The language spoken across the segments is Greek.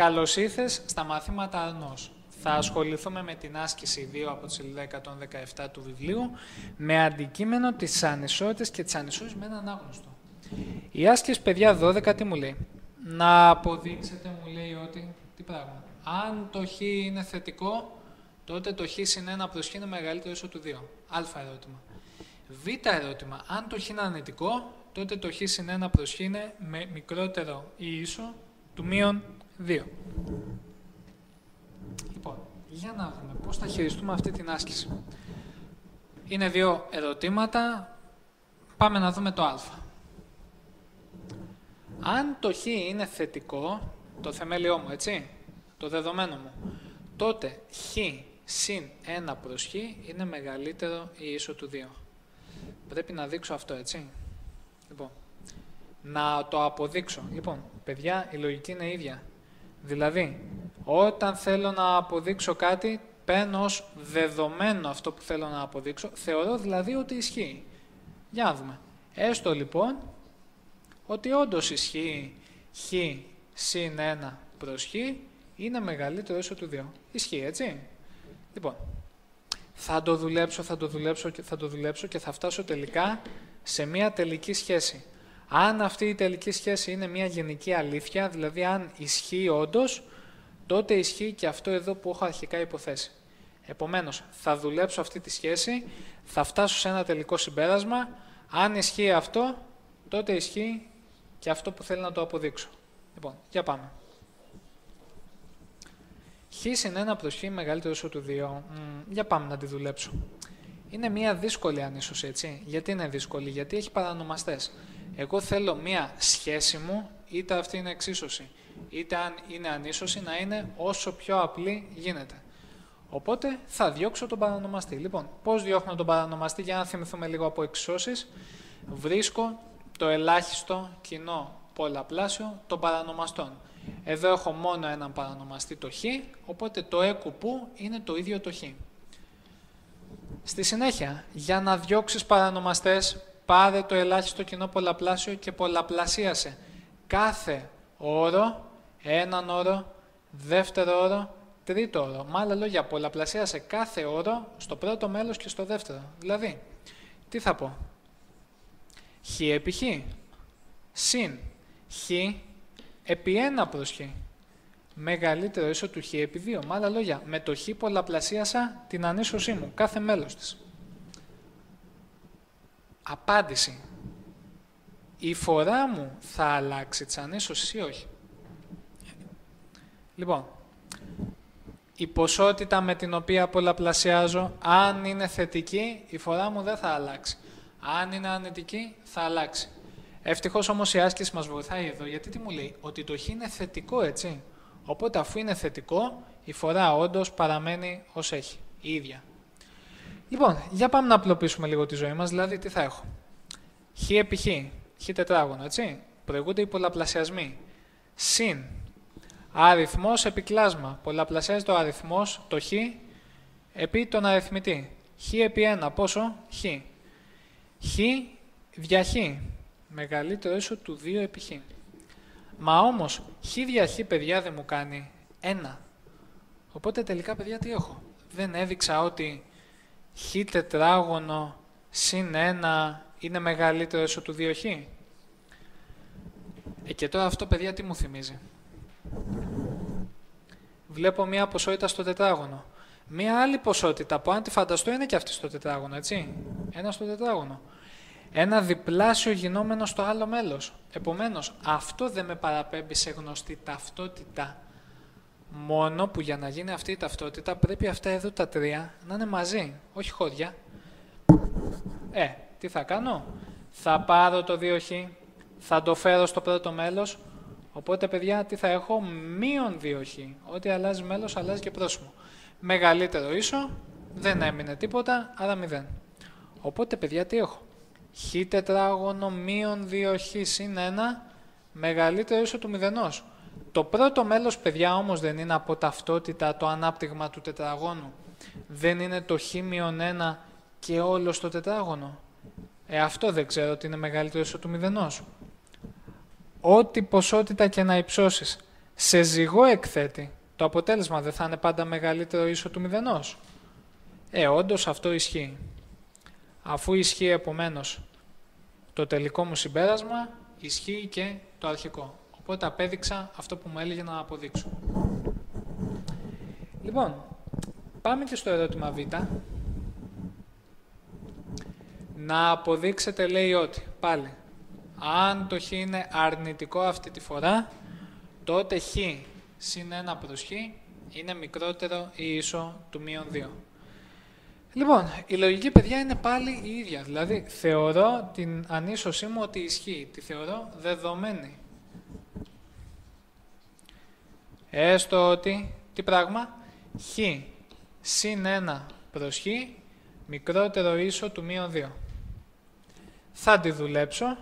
Καλώς ήρθες στα μαθήματα Αρνός. Θα ασχοληθούμε με την άσκηση 2 από τη σελίδα 117 του βιβλίου με αντικείμενο τις ανισότητες και τις ανισότητες με έναν άγνωστο. Η άσκηση παιδιά 12 τι μου λέει; Να αποδείξετε μου λέει ότι, τι πράγμα, αν το χ είναι θετικό, τότε το χ συν 1 προς χ είναι μεγαλύτερο ίσο του 2. Α ερώτημα. Β ερώτημα, αν το χ είναι αρνητικό, τότε το χ συν 1 προς χ είναι με μικρότερο ή ίσο του μείον 2. Λοιπόν, για να δούμε πώς θα χειριστούμε αυτή την άσκηση. Είναι δύο ερωτήματα. Πάμε να δούμε το α. Αν το χ είναι θετικό, το θεμέλιό μου, έτσι, το δεδομένο μου, τότε χ συν 1 προς χ είναι μεγαλύτερο ή ίσο του 2. Πρέπει να δείξω αυτό, έτσι. Λοιπόν, να το αποδείξω. Λοιπόν, παιδιά, η λογική είναι ίδια. Δηλαδή, όταν θέλω να αποδείξω κάτι, παίρνω ως δεδομένο αυτό που θέλω να αποδείξω, θεωρώ δηλαδή ότι ισχύει. Για να δούμε. Έστω λοιπόν ότι όντως ισχύει χ συν 1 προς χ είναι μεγαλύτερο έσω του 2. Ισχύει, έτσι. Λοιπόν, θα το δουλέψω, θα το δουλέψω και θα το δουλέψω και θα φτάσω τελικά σε μια τελική σχέση. Αν αυτή η τελική σχέση είναι μια γενική αλήθεια, δηλαδή αν ισχύει όντως, τότε ισχύει και αυτό εδώ που έχω αρχικά υποθέσει. Επομένως, θα δουλέψω αυτή τη σχέση, θα φτάσω σε ένα τελικό συμπέρασμα. Αν ισχύει αυτό, τότε ισχύει και αυτό που θέλει να το αποδείξω. Λοιπόν, για πάμε. Χ συν 1 προς χ μεγαλύτερο ίσο του 2. για πάμε να τη δουλέψω. Είναι μια δύσκολη ανίσωση, έτσι. Γιατί είναι δύσκολη, γιατί έχει παρανομαστές. Εγώ θέλω μία σχέση μου, είτε αυτή είναι εξίσωση, είτε αν είναι ανίσωση, να είναι όσο πιο απλή γίνεται. Οπότε θα διώξω τον παρανομαστή. Λοιπόν, πώς διώχνω τον παρανομαστή, για να θυμηθούμε λίγο από εξισώσεις. Βρίσκω το ελάχιστο κοινό πολλαπλάσιο των παρανομαστών. Εδώ έχω μόνο έναν παρανομαστή το χ, οπότε το έκου που είναι το ίδιο το χ. Στη συνέχεια, για να διώξεις παρανομαστές, πάρε το ελάχιστο κοινό πολλαπλάσιο και πολλαπλασίασε κάθε όρο, έναν όρο, δεύτερο όρο, τρίτο όρο. Με άλλα λόγια, πολλαπλασίασε κάθε όρο στο πρώτο μέλος και στο δεύτερο. Δηλαδή, τι θα πω; Χ επί χ. Συν χ επί 1 προς χ. Μεγαλύτερο ίσο του χ επί 2. Με άλλα λόγια, με το χ πολλαπλασίασα την ανίσωσή μου, κάθε μέλος της. Απάντηση. Η φορά μου θα αλλάξει τις ανίσωσης ή όχι; Λοιπόν, η ποσότητα με την οποία πολλαπλασιάζω, αν είναι θετική, η φορά μου δεν θα αλλάξει. Αν είναι αρνητική, θα αλλάξει. Ευτυχώς όμως η άσκηση μας βοηθάει εδώ, γιατί τι μου λέει, ότι το χ είναι θετικό, έτσι. Οπότε αφού είναι θετικό, η φορά όντως παραμένει ως έχει, η ίδια. Λοιπόν, για πάμε να απλοποιήσουμε λίγο τη ζωή μας, δηλαδή τι θα έχω. Χ επί χ, χ τετράγωνο, έτσι. Προηγούνται οι πολλαπλασιασμοί. Συν αριθμός επί κλάσμα. Πολλαπλασιάζει το αριθμός, το χ, επί τον αριθμητή. Χ επί 1, πόσο, χ. Χ δια χ, μεγαλύτερο ίσο του 2 επί χ. Μα όμως, χ δια χ, παιδιά, δεν μου κάνει 1. Οπότε τελικά, παιδιά, τι έχω; Δεν έδειξα ότι χ τετράγωνο συν 1 είναι μεγαλύτερο έσω του 2χ. Ε, και τώρα αυτό, παιδιά, τι μου θυμίζει; Βλέπω μία ποσότητα στο τετράγωνο. Μία άλλη ποσότητα που αν τη φανταστώ είναι και αυτή στο τετράγωνο, έτσι; Ένα στο τετράγωνο. Ένα διπλάσιο γινόμενο στο άλλο μέλος. Επομένως, αυτό δεν με παραπέμπει σε γνωστή ταυτότητα. Μόνο που για να γίνει αυτή η ταυτότητα πρέπει αυτά εδώ τα τρία να είναι μαζί, όχι χώρια. Ε, τι θα κάνω; Θα πάρω το 2χ, θα το φέρω στο πρώτο μέλος, οπότε παιδιά τι θα έχω, μείον 2χ. Ό,τι αλλάζει μέλος αλλάζει και πρόσημο. Μεγαλύτερο ίσο, δεν έμεινε τίποτα, άρα 0. Οπότε παιδιά τι έχω; χ τετράγωνο μείον 2χ συν 1, μεγαλύτερο ίσο του μηδενός. Το πρώτο μέλος, παιδιά, όμως δεν είναι από ταυτότητα το ανάπτυγμα του τετραγώνου. Δεν είναι το χ 1 και όλος στο τετράγωνο. Ε, αυτό δεν ξέρω ότι είναι μεγαλύτερο ίσο του μηδενός. Ό,τι ποσότητα και να υψώσεις σε ζυγό εκθέτη, το αποτέλεσμα δεν θα είναι πάντα μεγαλύτερο ίσο του μηδενός. Ε, όντως αυτό ισχύει. Αφού ισχύει επομένως το τελικό μου συμπέρασμα, ισχύει και το αρχικό. Οπότε απέδειξα αυτό που μου έλεγε να αποδείξω. Λοιπόν, πάμε και στο ερώτημα Β. Να αποδείξετε λέει ότι, πάλι, αν το χ είναι αρνητικό αυτή τη φορά, τότε χ συν 1 προς χ είναι μικρότερο ή ίσο του μείον 2. Λοιπόν, η λογική παιδιά είναι πάλι η ίδια. Δηλαδή, θεωρώ την ανίσωσή μου ότι ισχύει. Τη θεωρώ δεδομένη. Έστω ότι, τι πράγμα, χ συν 1 προς χ μικρότερο ίσο του μείον 2. Θα τη δουλέψω,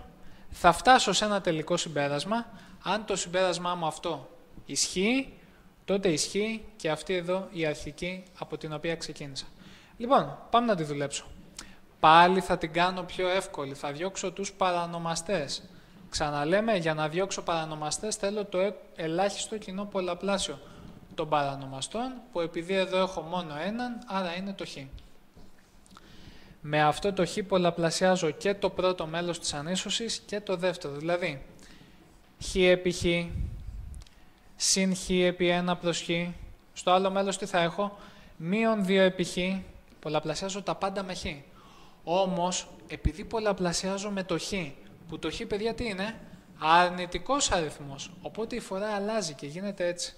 θα φτάσω σε ένα τελικό συμπέρασμα. Αν το συμπέρασμά μου αυτό ισχύει, τότε ισχύει και αυτή εδώ η αρχική από την οποία ξεκίνησα. Λοιπόν, πάμε να τη δουλέψω. Πάλι θα την κάνω πιο εύκολη. Θα διώξω τους παρανομαστές. Ξαναλέμε, για να διώξω παρανομαστές θέλω το ε, ελάχιστο κοινό πολλαπλάσιο των παρανομαστών, που επειδή εδώ έχω μόνο έναν, άρα είναι το χ. Με αυτό το χ πολλαπλασιάζω και το πρώτο μέλος της ανίσωσης και το δεύτερο. Δηλαδή, χ επί χ, συν χ επί 1 προς χ. Στο άλλο μέλος τι θα έχω, μείον 2 επί χ, πολλαπλασιάζω τα πάντα με χ. Όμως, επειδή πολλαπλασιάζω με το χ, που το χ, παιδιά, τι είναι, αρνητικός αριθμός, οπότε η φορά αλλάζει και γίνεται έτσι.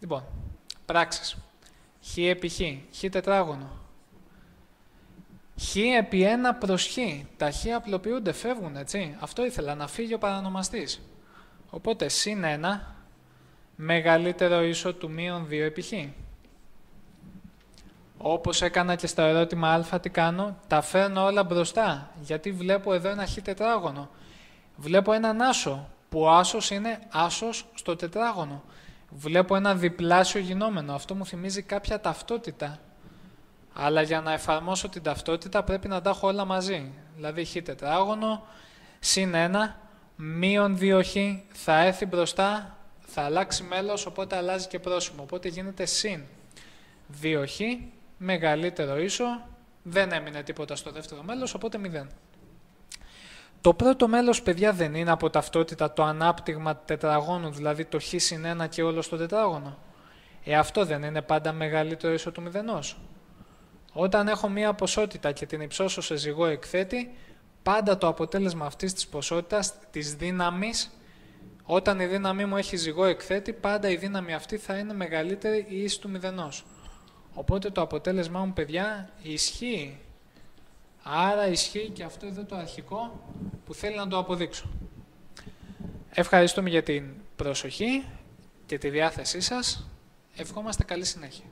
Λοιπόν, πράξεις. χ επί χ, χ τετράγωνο. χ επί 1 προς χ. Τα χ απλοποιούνται, φεύγουν, έτσι. Αυτό ήθελα, να φύγει ο παρανομαστής. Οπότε, συν 1 μεγαλύτερο ίσο του μείον 2 επί χ. Όπως έκανα και στο ερώτημα α, τι κάνω, τα φέρνω όλα μπροστά, γιατί βλέπω εδώ ένα χ τετράγωνο. Βλέπω έναν άσο, που ο άσος είναι άσος στο τετράγωνο. Βλέπω ένα διπλάσιο γινόμενο, αυτό μου θυμίζει κάποια ταυτότητα. Αλλά για να εφαρμόσω την ταυτότητα πρέπει να τα έχω όλα μαζί. Δηλαδή χ τετράγωνο, συν 1, μείον 2χ, θα έρθει μπροστά, θα αλλάξει μέλος, οπότε αλλάζει και πρόσημο. Οπότε γίνεται συν 2χ μεγαλύτερο ίσο, δεν έμεινε τίποτα στο δεύτερο μέλος, οπότε 0. Το πρώτο μέλος, παιδιά, δεν είναι από ταυτότητα το ανάπτυγμα τετραγώνου, δηλαδή το χ συν 1 και όλο στο τετράγωνο. Ε, αυτό δεν είναι πάντα μεγαλύτερο ίσο του μηδενός. Όταν έχω μία ποσότητα και την υψώσω σε ζυγό εκθέτη, πάντα το αποτέλεσμα αυτής της ποσότητας, της δύναμης, όταν η δύναμή μου έχει ζυγό εκθέτη, πάντα η δύναμη αυτή θα είναι μεγαλύτερη ή ίση του μηδενός. Οπότε το αποτέλεσμά μου, παιδιά, ισχύει. Άρα ισχύει και αυτό εδώ το αρχικό που θέλει να το αποδείξω. Ευχαριστούμε για την προσοχή και τη διάθεσή σας. Ευχόμαστε καλή συνέχεια.